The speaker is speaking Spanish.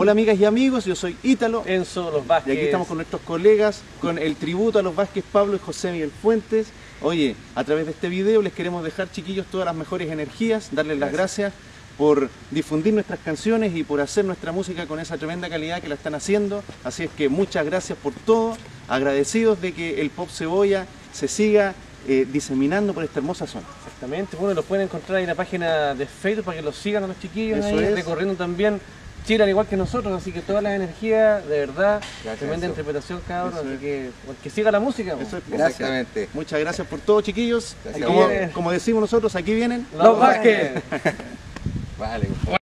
Hola amigas y amigos, yo soy Ítalo. Enzo, los Y Vázquez. aquí estamos con nuestros colegas, con el tributo a los Vázquez Pablo y José Miguel Fuentes. Oye, a través de este video les queremos dejar, chiquillos, todas las mejores energías, darles las gracias por difundir nuestras canciones y por hacer nuestra música con esa tremenda calidad que la están haciendo. Así es que muchas gracias por todo, agradecidos de que el Pop Cebolla se siga eh, diseminando por esta hermosa zona. Exactamente, bueno, los pueden encontrar ahí en la página de Facebook para que los sigan a los chiquillos ahí, recorriendo también Chile al igual que nosotros, así que toda la energía, de verdad, Gracias, tremenda interpretación cabrón, Eso así que, que siga la música. Eso es, Exactamente. Muchas gracias por todo, chiquillos. Como, como decimos nosotros, aquí vienen Los Vázquez. Vale.